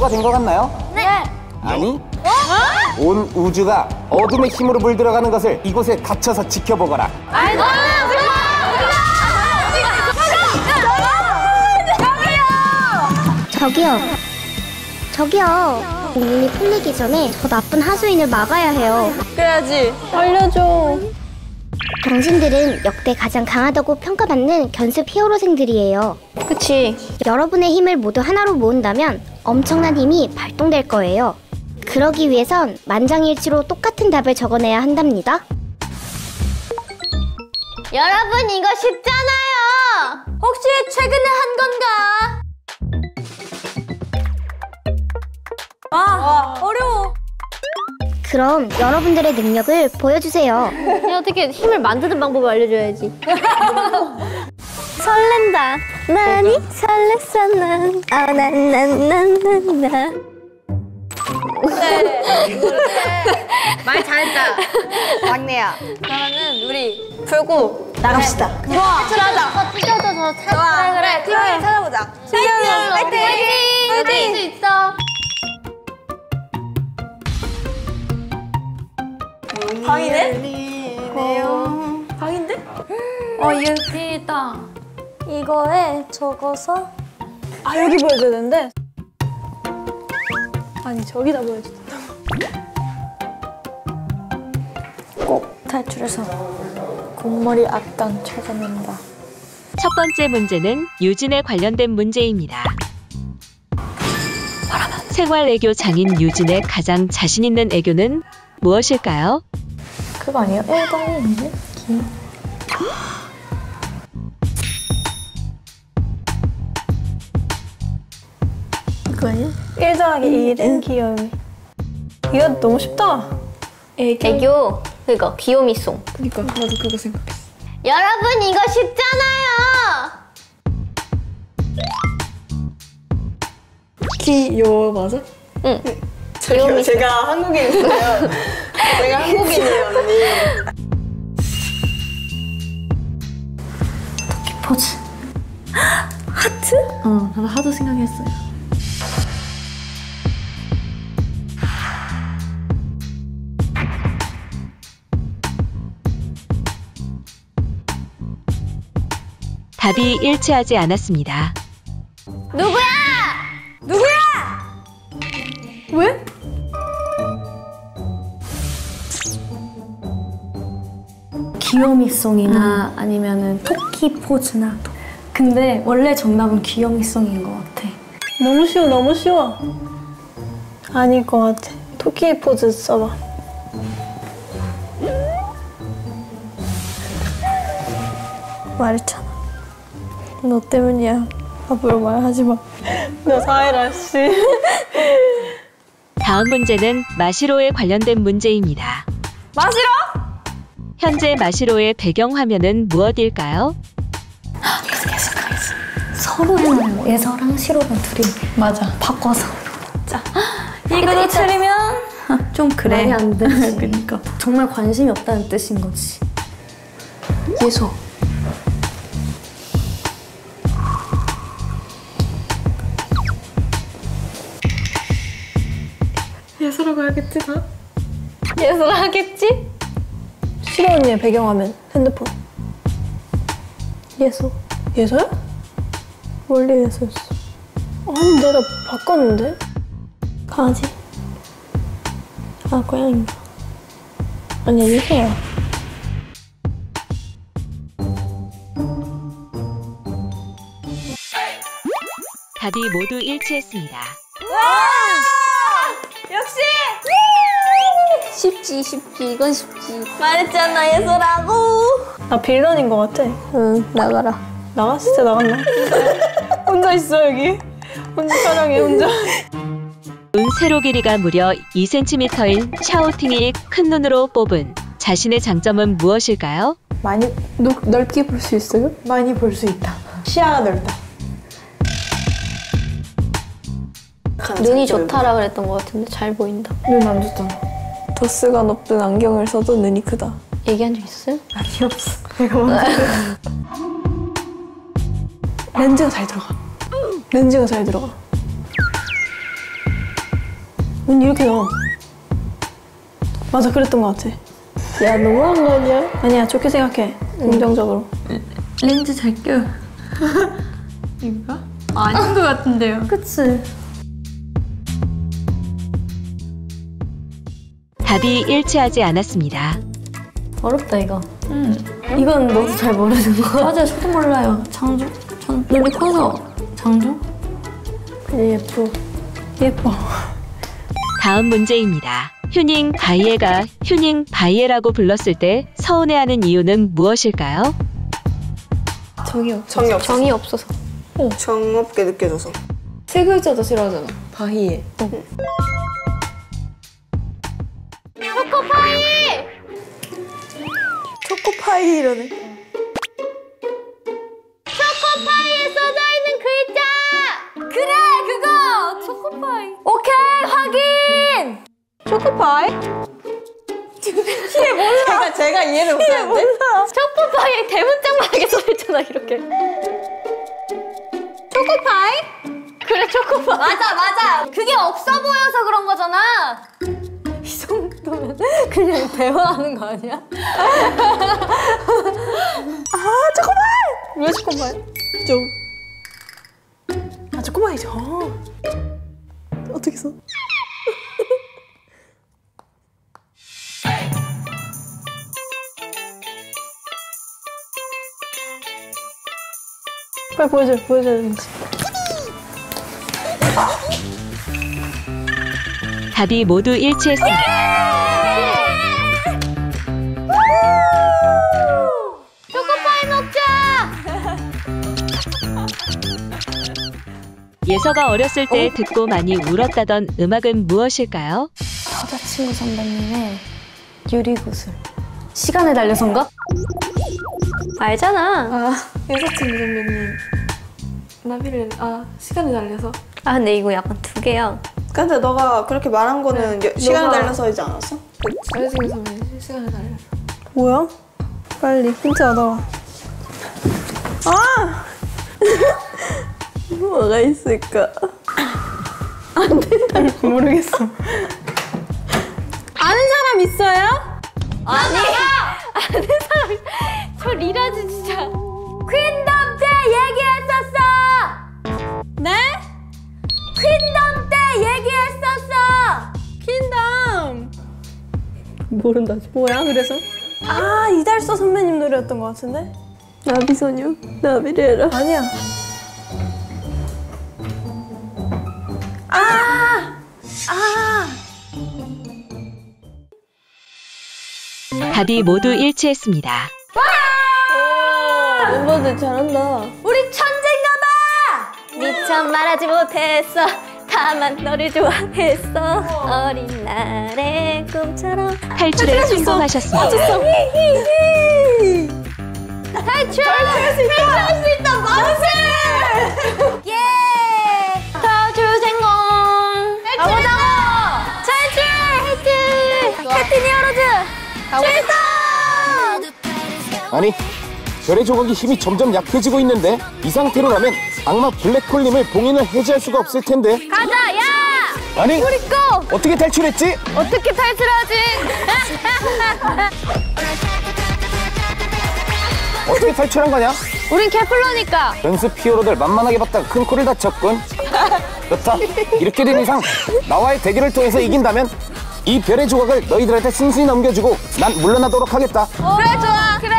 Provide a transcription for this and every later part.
히어로가 된 것 같나요? 네. 아니. 온 우주가 어둠의 힘으로 물들어가는 것을 이곳에 갇혀서 지켜보거라. 아이고. 저기요. 저기요. 공문이 풀리기 전에 저 나쁜 하수인을 막아야 해요. 그래야지. 알려줘. 당신들은 역대 가장 강하다고 평가받는 견습 히어로생들이에요. 그치. 여러분의 힘을 모두 하나로 모은다면 엄청난 힘이 발동될 거예요. 그러기 위해선 만장일치로 똑같은 답을 적어내야 한답니다. 여러분 이거 쉽잖아요. 혹시 최근에 한 건가? 아, 어려워. 그럼 여러분들의 능력을 보여주세요. 야, 어떻게 힘을 만드는 방법을 알려줘야지. 설렌다. 나니 설렜어 난. 아, 난, 난, 난, 난, 난. 말 잘했다. 막내야. 그러면은 우리 풀고 나갑시다. 좋아. 탈출하자. 찢어져서 좋아. 그래. 팀을 찾아보자. 파이팅. 파이팅. 할수 있어. 방이네? 방인데? 어, 여기다. 이거에 적어서 아 여기 보여줘야 되는데. 아니 저기다 보여줘. 꼭 탈출해서 공머리 악당 찾아낸다. 첫 번째 문제는 유진에 관련된 문제입니다. 생활 애교 장인 유진의 가장 자신 있는 애교는 무엇일까요? 그거 아니에요? 1번이 있는데? 기. 이거 아니야? 1 더하기 1은 귀여움이. 이거 너무 쉽다. 애교. 그거 귀요미송. 그니까 나도 그거 생각했어. 여러분 이거 쉽잖아요. 귀여워 맞아? 응. 제가, 제가 한국인이에요. 제가 한국인이에요 언니. 포즈. 하트? 어, 나도 하도 생각했어요. 답이 일치하지 않았습니다. 누구야? 귀요미송이나 아 니면은 토끼 포즈나. 근데 원래 정답은 귀요미송인 것 같아. 너무 쉬워 너무 쉬워. 아닐 것 같아. 토끼 포즈 써봐. 말했잖아. 너 때문이야. 앞으로 말하지 마. 너 사해라 씨. 다음 문제는 마시로에 관련된 문제입니다. 마시러? 현재 마시로의 배경 화면은 무엇일까요? 서로 해놔요. 예서랑 시로랑 둘이. 맞아. 바꿔서. 이거도 틀리면 좀 그래. 말이 안 되지. 그러니까. 정말 관심이 없다는 뜻인 거지. 예소. 예소라고 해야겠지 다? 예술 하겠지? 시로 언니의 배경화면 핸드폰. 예소. 예소야? 원래 예소였어. 아니 내가 바꿨는데? 강아지. 아 고양이인가? 아니야 예소야. 답이 모두 일치했습니다. 쉽지 쉽지 이건 쉽지. 말했잖아 예술하고. 나 빌런인 것 같아. 응 나가라. 나가? 진짜 나갔나? 혼자 있어 여기. 혼자 촬영해 혼자. 눈 세로 길이가 무려 2cm인 샤오팅이 큰 눈으로 뽑은 자신의 장점은 무엇일까요? 많이 넓, 넓게 볼 수 있어요? 많이 볼 수 있다. 시야가 넓다. 눈이 좋다라 그랬던 것 같은데 잘 보인다. 눈 안 좋잖아. 도스가 높은 안경을 써도 눈이 크다. 얘기한 적 있어요? 아니 없어. 내가 먼저. 렌즈가 잘 들어가. 렌즈가 잘 들어가. 운 이렇게 나와. 맞아, 그랬던 것 같아. 야 너무한 거 아니야? 아니야, 좋게 생각해. 긍정적으로. 렌즈 잘 껴. 이거? 아닌 것 같은데요. 그치. 답이 일치하지 않았습니다. 어렵다 이거. 이건 너도 잘 모르는 거. 맞아, 저도 몰라요. 장조? 전 눈이 커서 장조? 그냥 예뻐. 예뻐. 다음 문제입니다. 휴닝바히에가 휴닝바히에라고 불렀을 때 서운해하는 이유는 무엇일까요? 정이 없어서. 정이 없어서. 정없게 느껴져서. 세 글자도 싫어하잖아. 바히에. 초코 초코파이 이러네. 초코파이에 써져 있는 글자. 그래 그거 초코파이. 오케이 확인. 초코파이? 제가 제가 이해를 못하는데. 초코파이에 대문짝만하게 써있잖아 이렇게. 초코파이? 그래 초코파이. 맞아 맞아. 그게 없어 보여서 그런 거잖아. 이 정도면 그냥 대화하는 거 아니야? 왜 초코파이? 좀. 아 초코파이죠. 어떻게 써? 빨리 보여줘, 보여줘야 되는지. 답이 모두 일치했습니다. 예서가 어렸을 때 듣고 많이 울었다던 음악은 무엇일까요? 여자친구 선배님의 유리구슬. 시간에 달려선가? 알잖아. 아 여사친구 선배님. 나비를 아 시간을 달려서. 아 근데 이거 약간 두 개야. 근데 너가 그렇게 말한 거는 여- 시간을 너가- 달려서이지 않았어? 여자친구 선배님 시간을 달려서. 뭐야? 빨리 힌트 얻어와. 아! 뭐가 있을까? 안 된다. 모르겠어. 아는 사람 있어요? 저 리라지 진짜. 퀸덤 때 얘기했었어. 네? 퀸덤 때 얘기했었어. 퀸덤. 모른다. 뭐야? 그래서? 아 이달서 선배님 노래였던 것 같은데? 나비소녀 나비레라 아니야. 답이 모두 일치했습니다. 멤버들 잘한다. 우리 천재인가봐. 미처 말하지 못했어. 다만 너를 좋아했어. 어린 날의 꿈처럼. 탈출에 성공하셨습니다. 탈출! 탈출할 수 있다! 탈출할 수 있다! 만세! 예! 출동! 아니 별의 조각이 힘이 점점 약해지고 있는데 이 상태로라면 악마 블랙홀님을 봉인을 해제할 수가 없을 텐데 가자! 야! 아니 우리 고! 어떻게 탈출했지? 어떻게 탈출하지? 어떻게 탈출한 거냐? 우린 케플러니까! 연습 피오로들 만만하게 봤다가 큰 코를 다쳤군 좋다 이렇게 된 이상 나와의 대결을 통해서 이긴다면 이 별의 조각을 너희들한테 순순히 넘겨주고 난 물러나도록 하겠다 그래 좋아! 그래!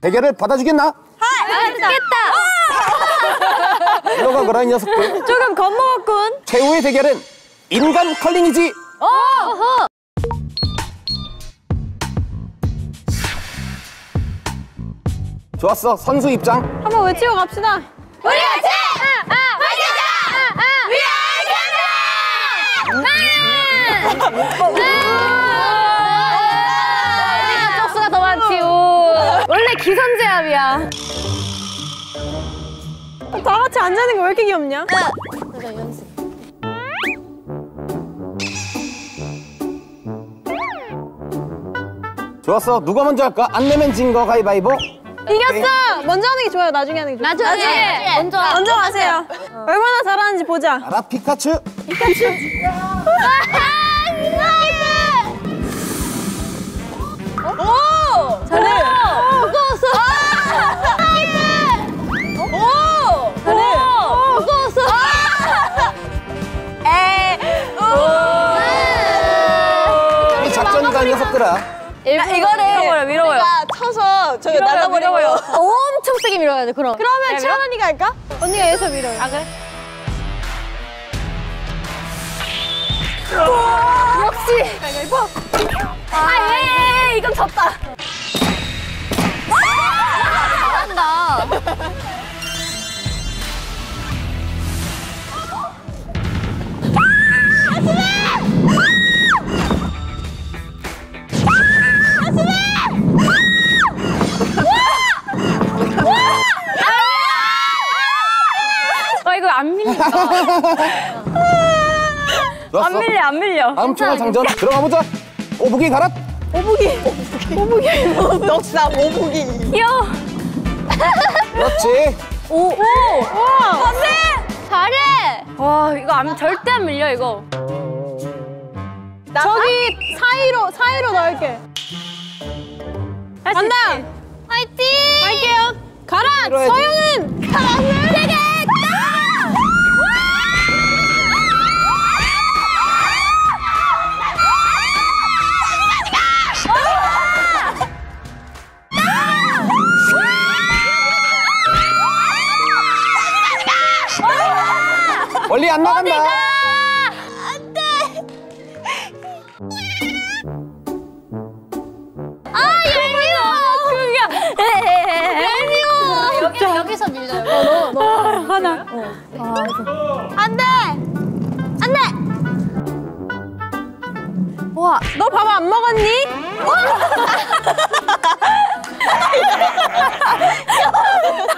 대결을 받아주겠나? 알겠다! 일로가 그라 이 녀석들 조금 겁먹었군. 최후의 대결은 인간 컬링이지 어허! 좋았어 선수 입장 한번 외치고 갑시다. 우리 같이! 아! 화이팅! 우리가 쪽수가 더 많지 우. 원래 기선제압이야 다 같이 앉아있는 거 왜 이렇게 귀엽냐? 좋았어 누가 먼저 할까? 안 내면 진 거 가위바위보 이겼어! 먼저 하는 게 좋아요, 나중에 하는 게 좋아요. 나중에 먼저 먼저 하세요. 얼마나 잘하는지 보자. 알아 피카츄! 오! 이거를 밀어버려, 밀어버려. 쳐서 저기. 밀어버려. 엄청 세게 밀어야 돼, 그럼. 그러면 채원 언니가 할까? 언니가 여기서 밀어요. 아, 그래? 역시! 아, 예, 예, 예, 이건 졌다. 잘한다. 안 밀려, 안 밀려. 다음 총알 장전 들어가 보자. 오부기 가라. 넉사 오복이. 귀여워. 그렇지. 오, 오! 안돼! 잘해! 와, 이거 안, 절대 안 밀려, 이거. 저기 사이로 사이로 넣을게. 간다! 화이팅! 갈게요. 가라. 서영은 가라. 되게! 멀리 안 나간다. 아, 얄미워! 그게. 얄미워! 여기, 여기서 밀려요. 너, 너. 하나. 안 돼! 안 돼! 와, 너 밥 안 먹었니?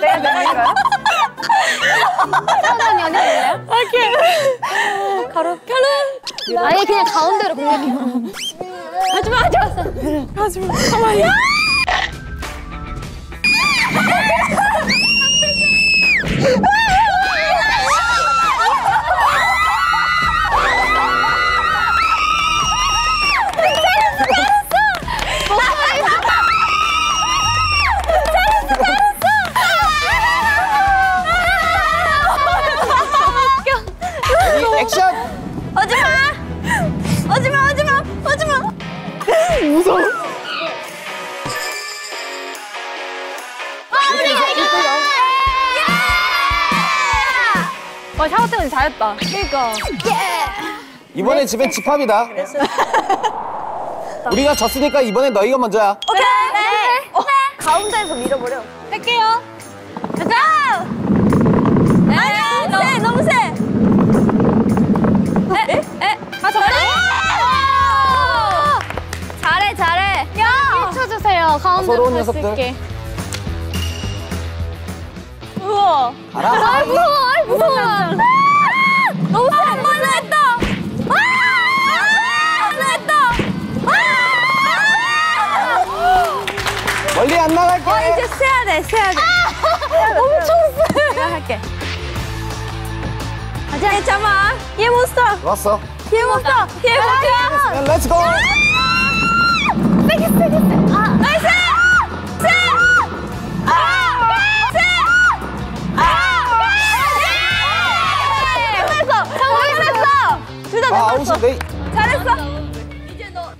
내가 내가 연애 아니에요? 오케이. 가로 가로. 아예 그냥 가운데로 공략해. 하지마 하지마. 하지마. 가만히. 집엔 집합이다. 우리가 졌으니까 이번에 너희가 먼저야. 오케이. 네. 가운데에서 밀어버려. 할게요. 가자. 아니야 너무 세 너무 세. 에? 에? 아 정말? 잘해 잘해. 야. 쳐주세요. 가운데로 서러운 녀석들. 우와. 가라. 아 무서워, 아 무서워. 아, 너무 세. 안 나갈게. 아, 이제 세야 돼, 세야 돼. 엄청 세. 내가 할게. 가자. 얘 잡아. 얘 몬스터. 좋았어. 얘 몬스터. 얘 monster. Let's go. 세게, 세게, 세. 아, nice. 세. 아, 세. 아, 세. 끝났어. 성공했어. 둘다 아, 아웃인데. 잘했어.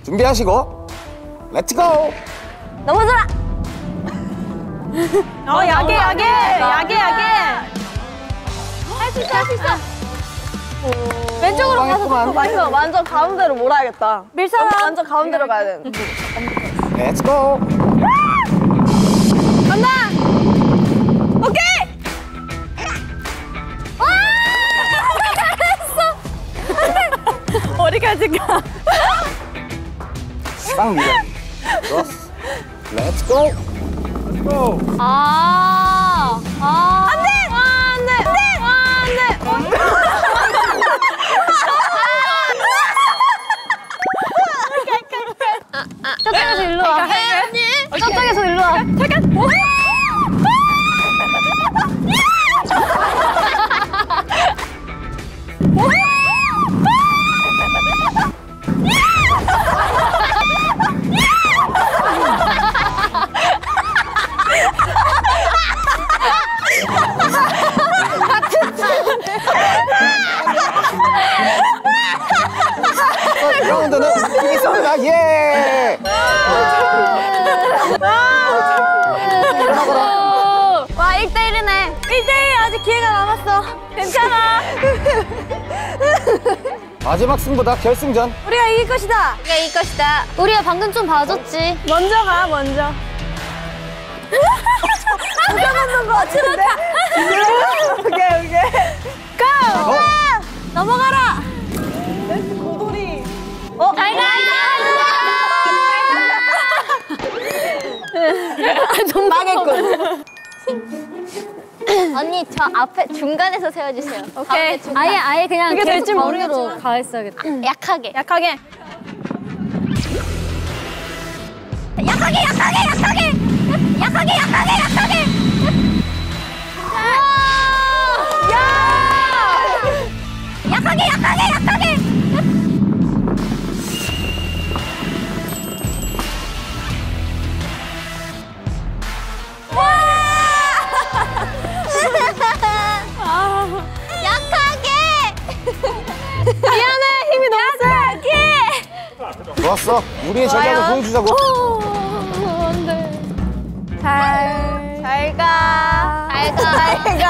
준비하시고. Let's go. 넘어져라. 어 야게 야게 야게 야게. 할 수 있어, 할 수 있어. 왼쪽으로 가서 망했구만. 완전 완전 가운데로 몰아야겠다. 밀사람. 완전 가운데로 가야 돼. 간다. 오케이. 와! 잘했어. 어디까지 가? 좋았어. 렛츠고. 고. 아, 아. 안 돼! 안 돼! 안 돼! 안 돼! 저쪽에서 일로 와. 마지막 승부다 결승전. 우리가 이길 것이다. 우리가 이길 것이다. 우리가 방금 좀 봐줬지. 먼저 가, 먼저. 누가 만든 거 같은데? 오케이, 오케이. 어? 넘어가라. 고돌이. 어? 잘 가. 좀 망했군. 언니 저 앞에 중간에서 세워주세요. 오케이. 아예 아예 그냥 그게 될지 모르겠지만. 가운데로 가 있어야겠다. 약하게. 약하게. 약하게 약하게 약하게 약하게 약하게 약하게. 전략을 보여주자고. 잘, 잘 가. 잘 가. 잘 가.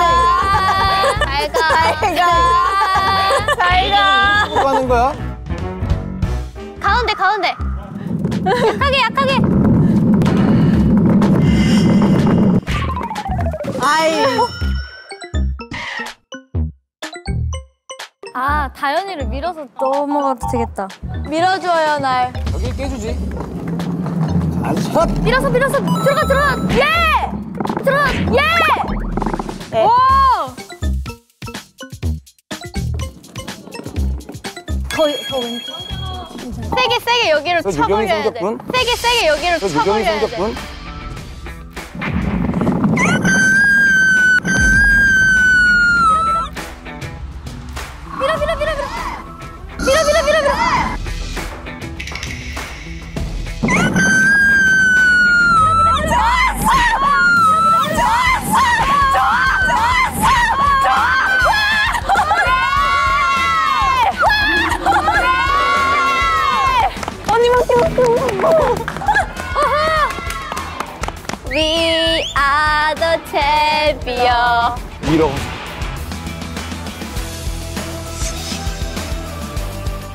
잘 가. 잘 가. 잘 가. 뭐 하는 거야? 가운데, 가운데. 약하게, 약하게. 아이. 아, 다현이를 밀어서 넘어가도 되겠다. 밀어줘요, 날. 여기 깨주지. 샷! 밀어서, 밀어서. 들어가, 들어가. 예! 들어가, 예! 네. 오! 더, 더 왼쪽. 세게, 세게 여기를 유경이 쳐버려야 돼. 세게, 세게 여기를 유경이 쳐버려야 돼. Champion. 밀어.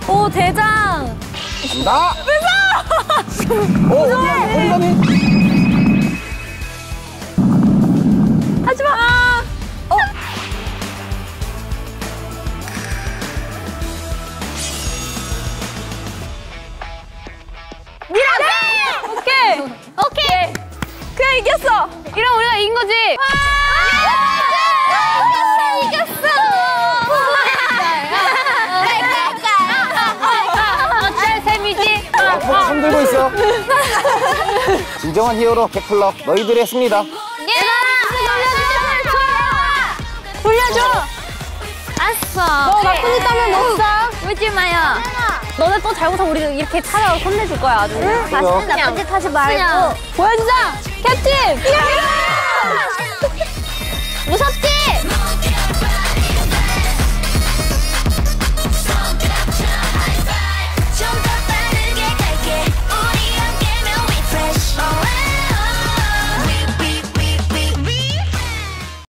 오 대장. 간다! 무서워! 오, 어디 가니? 하지 마. 어. 밀어. 오케이. 오케이. 그냥 이겼어. 이러면 우리가 이긴 거지. 이 포즈 손 들고 있어. 진정한 히어로 개플러 너희들의 승리다. 돌려줘. 돌려줘. 아싸. 너 나쁜 짓 하면 못 사. 울지 마요. 너네 또 잘못하면 우리 이렇게 찾아와 혼내줄 거야 아주. 다시는 나쁜 짓 하지 말고. 보여주자. 캡틴. 무섭지?